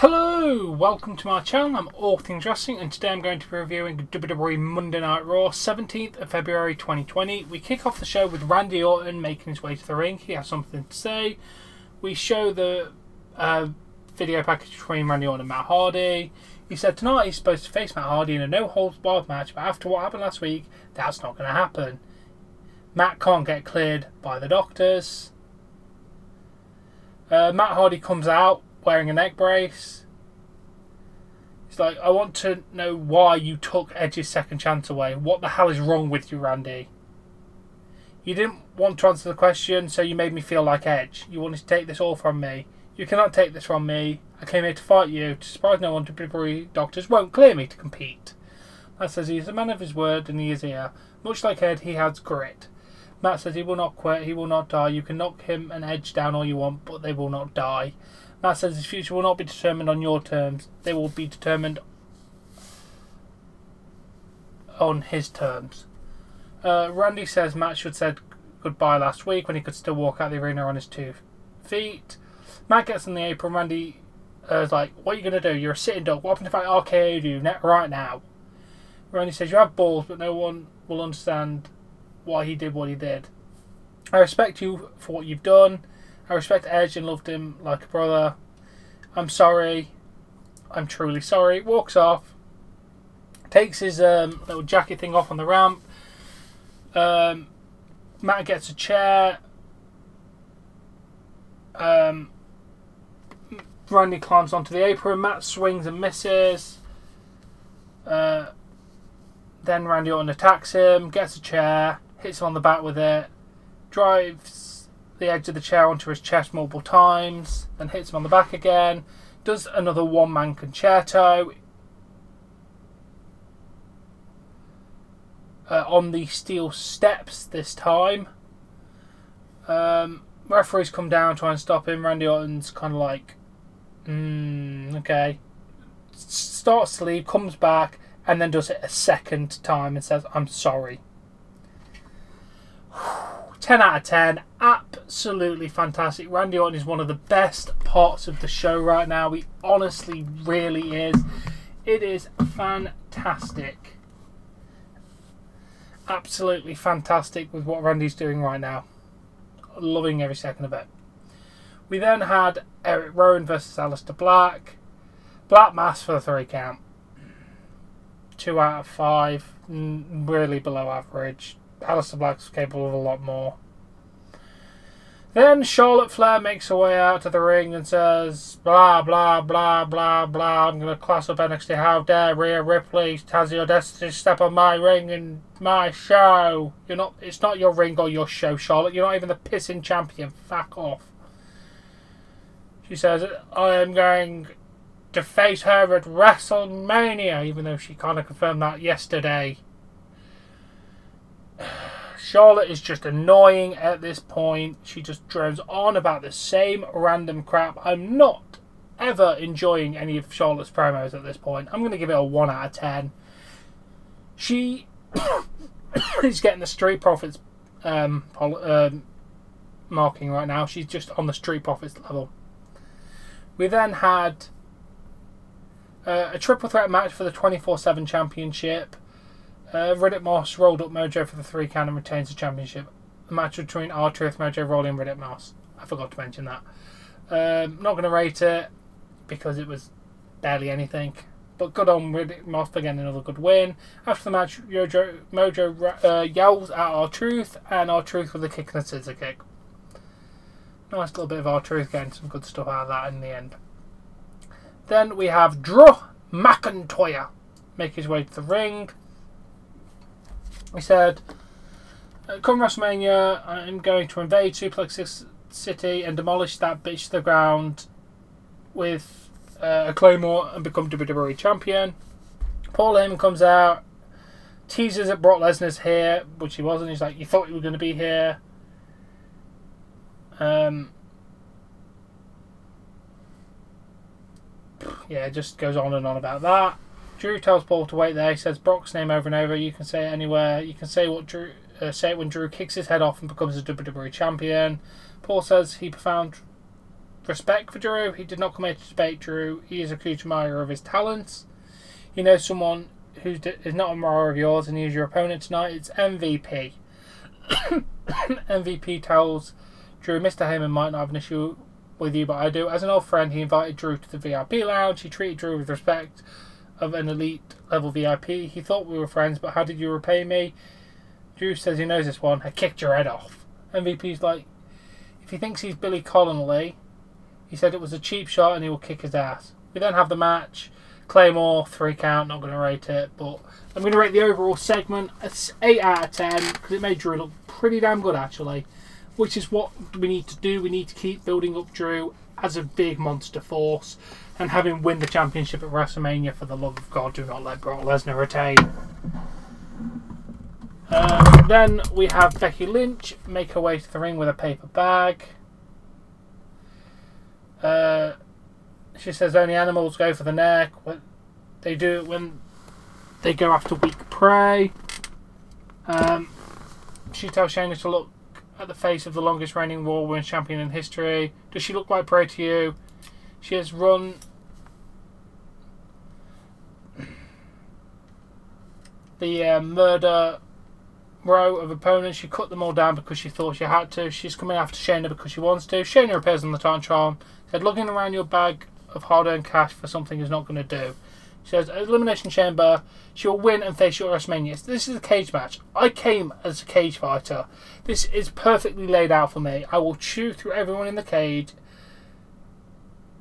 Hello, welcome to my channel. I'm All Things Wrestling, and today I'm going to be reviewing WWE Monday Night Raw, 17th of February 2020. We kick off the show with Randy Orton making his way to the ring. He has something to say. We show the uh, video package between Randy Orton and Matt Hardy. He said tonight he's supposed to face Matt Hardy in a no holds barred match, but after what happened last week, that's not going to happen. Matt can't get cleared by the doctors. Uh, Matt Hardy comes out wearing a neck brace. He's like, I want to know why you took Edge's second chance away. What the hell is wrong with you, Randy? You didn't want to answer the question, so you made me feel like Edge. You wanted to take this all from me. You cannot take this from me. I came here to fight you. To surprise no one, WWE doctors won't clear me to compete. Matt says he is a man of his word and he is here. Much like Ed, he has grit. Matt says he will not quit, he will not die. You can knock him and Edge down all you want, but they will not die. Matt says his future will not be determined on your terms. They will be determined on his terms. Uh, Randy says Matt should said goodbye last week when he could still walk out the arena on his two feet. Matt gets on the apron. Randy uh, is like, "What are you gonna do? You're a sitting dog. What happened if I RKO'd you right now?" Randy says, "You have balls, but no one will understand why he did what he did. I respect you for what you've done. I respect Edge and loved him like a brother. I'm sorry. I'm truly sorry. Walks off. Takes his um, little jacket thing off on the ramp. Um, Matt gets a chair. Um, Randy climbs onto the apron. Matt swings and misses. Uh, then Randy Orton attacks him, gets a chair, hits him on the back with it, drives the edge of the chair onto his chest multiple times, then hits him on the back again, does another one man concerto uh, on the steel steps this time. Um, referees come down, try and stop him. Randy Orton's kind of like, mm, okay. Starts to leave, comes back, and then does it a second time and says, I'm sorry. 10 out of 10. Absolutely fantastic. Randy Orton is one of the best parts of the show right now. He honestly really is. It is fantastic. Absolutely fantastic with what Randy's doing right now. Loving every second of it. We then had Eric Rowan versus Aleister Black. Black Mass for the three count. Two out of five. Really below average. Aleister Black's capable of a lot more. Then Charlotte Flair makes her way out to the ring and says, blah, blah, blah, blah, blah, I'm going to class up NXT. How dare Rhea Ripley has the audacity to step on my ring and my show. You're not, it's not your ring or your show, Charlotte. You're not even the pissing champion. Fuck off. She says, I am going to face her at WrestleMania, even though she kind of confirmed that yesterday. Charlotte is just annoying at this point. She just drones on about the same random crap. I'm not ever enjoying any of Charlotte's promos at this point. I'm going to give it a 1 out of 10. She is getting the Street Profits um, um, marking right now. She's just on the Street Profits level. We then had uh, a triple threat match for the 24 7 championship. Uh, Riddick Moss rolled up Mojo for the three count and retains the championship. A match between R Truth, Mojo Rawley, and Riddick Moss. I forgot to mention that. Um, not going to rate it because it was barely anything. But good on Riddick Moss for getting another good win. After the match, Yojo, Mojo uh, yells at R Truth, and R Truth with a kick and a scissor kick. Nice little bit of R Truth getting some good stuff out of that in the end. Then we have Drew McIntyre make his way to the ring. He said, uh, Come WrestleMania, I'm going to invade Suplex City and demolish that bitch to the ground with uh, a Claymore and become WWE Champion. Paul Heyman comes out, teases that Brock Lesnar's here, which he wasn't. He's like, You thought you were going to be here. Um, yeah, just goes on and on about that. Drew tells Paul to wait there. He says Brock's name over and over. You can say it anywhere. You can say what Drew uh, say it when Drew kicks his head off and becomes a WWE champion. Paul says he found respect for Drew. He did not come here to debate Drew. He is a huge admirer of his talents. He knows someone who is not a admirer of yours and he is your opponent tonight. It's MVP. MVP tells Drew, Mr. Heyman might not have an issue with you, but I do. As an old friend, he invited Drew to the VIP lounge. He treated Drew with respect of an elite level VIP. He thought we were friends, but how did you repay me? Drew says he knows this one. I kicked your head off. MVP's like, if he thinks he's Billy Connolly, he said it was a cheap shot and he will kick his ass. We then have the match. Claymore, three count, not going to rate it, but I'm going to rate the overall segment a 8 out of 10 because it made Drew look pretty damn good actually, which is what we need to do. We need to keep building up Drew as a big monster force and have him win the championship at WrestleMania. For the love of God, do not let Brock Lesnar retain. Uh, then we have Becky Lynch make her way to the ring with a paper bag. Uh, she says only animals go for the neck. They do it when they go after weak prey. Um, she tells Shayna to look at the face of the longest reigning Raw Women's Champion in history. Does she look like prey to you? She has run the uh, murder row of opponents. She cut them all down because she thought she had to. She's coming after Shayna because she wants to. Shayna appears on the Titantron. Said looking around your bag of hard-earned cash for something is not going to do. She says Elimination Chamber. She will win and face your WrestleMania. This is a cage match. I came as a cage fighter. This is perfectly laid out for me. I will chew through everyone in the cage,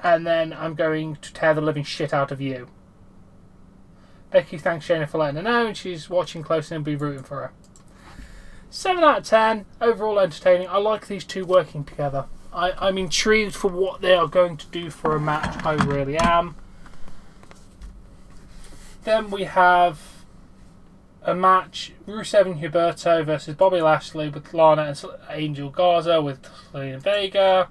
and then I'm going to tear the living shit out of you. Becky thanks Shayna for letting her know, and she's watching closely and be rooting for her. 7 out of 10. Overall entertaining. I like these two working together. I, I'm intrigued for what they are going to do for a match. I really am. Then we have a match Rusev and Humberto versus Bobby Lashley with Lana and Angel Garza with Zelina Vega.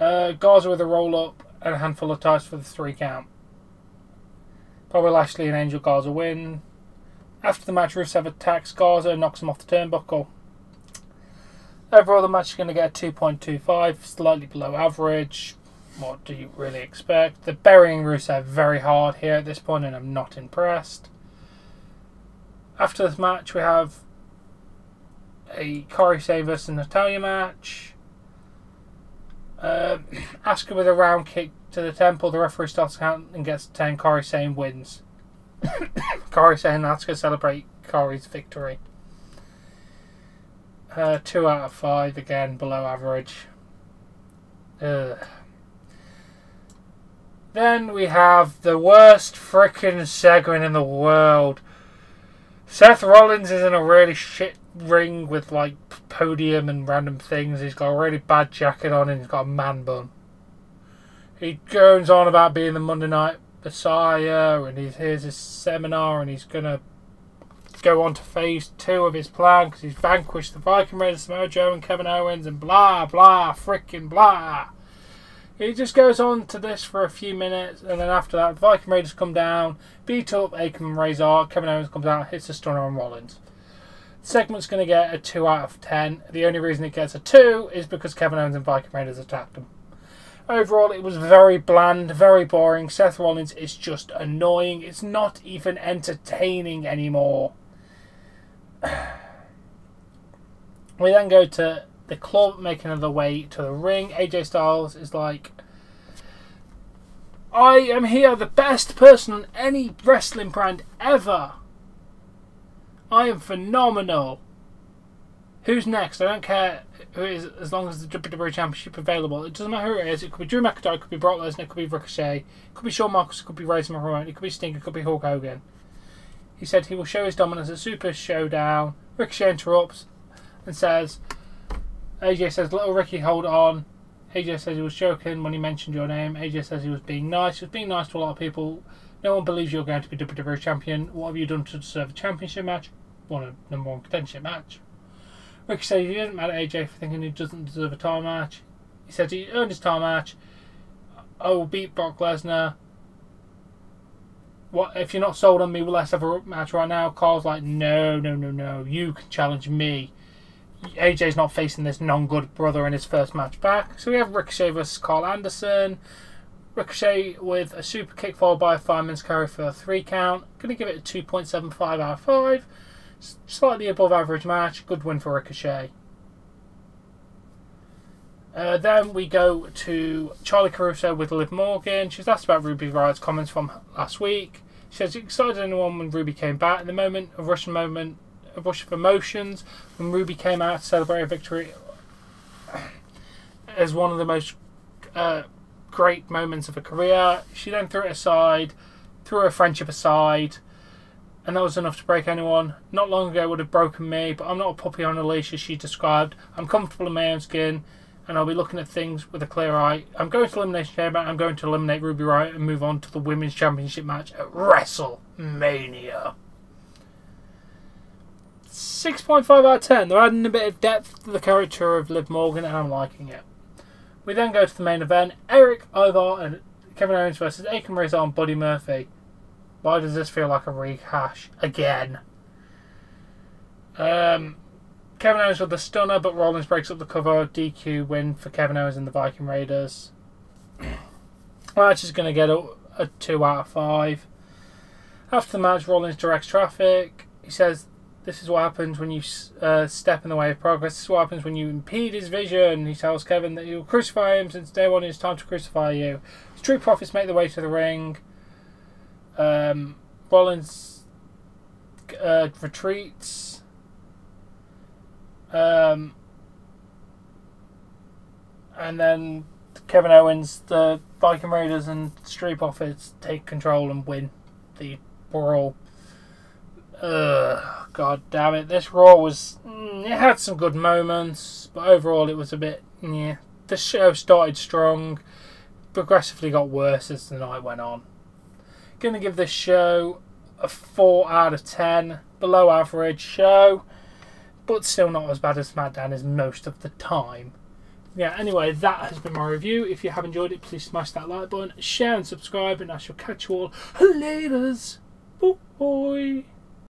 Uh, Garza with a roll up and a handful of ties for the three count. Bobby Lashley and Angel Garza win. After the match, Rusev attacks Garza and knocks him off the turnbuckle. Overall, the match is going to get a 2.25, slightly below average. What do you really expect? They're burying Rusev very hard here at this point, and I'm not impressed. After this match, we have a Kairi Sane versus Natalya match. Uh, Asuka with a round kick to the temple. The referee starts count and gets 10. Kairi Sane wins. Saying that's going to celebrate Kairi's victory. Uh, 2 out of 5, again below average. Ugh. Then we have the worst freaking segment in the world. Seth Rollins is in a really shit ring with like podium and random things. He's got a really bad jacket on and he's got a man bun. He goes on about being the Monday Night Messiah, and he's here's his seminar, and he's gonna go on to phase two of his plan because he's vanquished the Viking Raiders, Samoa Joe, and Kevin Owens, and blah blah freaking blah. He just goes on to this for a few minutes, and then after that, the Viking Raiders come down, beat up Akam Rezar. Kevin Owens comes out, hits a stunner on Rollins. The segment's going to get a 2 out of 10. The only reason it gets a 2 is because Kevin Owens and Viking Raiders attacked him. Overall, it was very bland, very boring. Seth Rollins is just annoying. It's not even entertaining anymore. we then go to the club making their way to the ring. AJ Styles is like, I am here, the best person on any wrestling brand ever. I am phenomenal. Who's next? I don't care who it is as long as the WWE Championship available. It doesn't matter who it is. It could be Drew McIntyre, it could be Brock Lesnar, it could be Ricochet, it could be Shawn Michaels, it could be Razor Ramon, it could be Sting, it could be Hulk Hogan. He said he will show his dominance at Super Showdown. Ricochet interrupts and says, AJ says, Little Ricky, hold on. AJ says he was joking when he mentioned your name. AJ says he was being nice. He was being nice to a lot of people. No one believes you're going to be WWE champion. What have you done to deserve a championship match? Want a number one contention match. Ricky says he didn't mad at AJ for thinking he doesn't deserve a title match. He said he earned his title match. I will beat Brock Lesnar. What if you're not sold on me? Well, let's have a match right now. Karl's like, no, no, no, no. You can challenge me. AJ's not facing this non-good brother in his first match back. So we have Ricochet versus Karl Anderson. Ricochet with a super kick followed by a fireman's carry for a three count. Going to give it a 2.75 out of 5. Slightly above average match. Good win for Ricochet. Uh, then we go to Charly Caruso with Liv Morgan. She was asked about Ruby Riott's comments from last week. She says, excited anyone when Ruby came back. In the moment, a Russian moment, a rush of emotions when Ruby came out to celebrate a victory as one of the most uh, great moments of her career. She then threw it aside, threw her friendship aside, and that was enough to break anyone. Not long ago it would have broken me, but I'm not a puppy on a leash as she described. I'm comfortable in my own skin and I'll be looking at things with a clear eye. I'm going to Elimination Chamber. I'm going to eliminate Ruby Riott and move on to the Women's Championship match at WrestleMania. 6.5 out of 10. They're adding a bit of depth to the character of Liv Morgan, and I'm liking it. We then go to the main event Erik Ivar and Kevin Owens versus Akam Rezar and Buddy Murphy. Why does this feel like a rehash again? Um, Kevin Owens with the stunner, but Rollins breaks up the cover. DQ win for Kevin Owens and the Viking Raiders. Match is going to get a, a 2 out of 5. After the match, Rollins directs traffic. He says, This is what happens when you uh, step in the way of progress. This is what happens when you impede his vision. He tells Kevin that he'll crucify him since day one it's time to crucify you. Street Profits make their way to the ring. Um, Rollins uh, retreats. Um, and then Kevin Owens, the Viking Raiders, and Street Profits take control and win the brawl. Ugh, God damn it. This Raw was. Mm, it had some good moments, but overall it was a bit. Yeah. The show started strong, progressively got worse as the night went on. Gonna give this show a 4 out of 10. Below average show but still not as bad as SmackDown is most of the time. Yeah, anyway, that has been my review. If you have enjoyed it, please smash that like button, share and subscribe, and I shall catch you all later. Bye.